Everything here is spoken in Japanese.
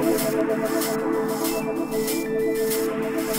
ハハハハ!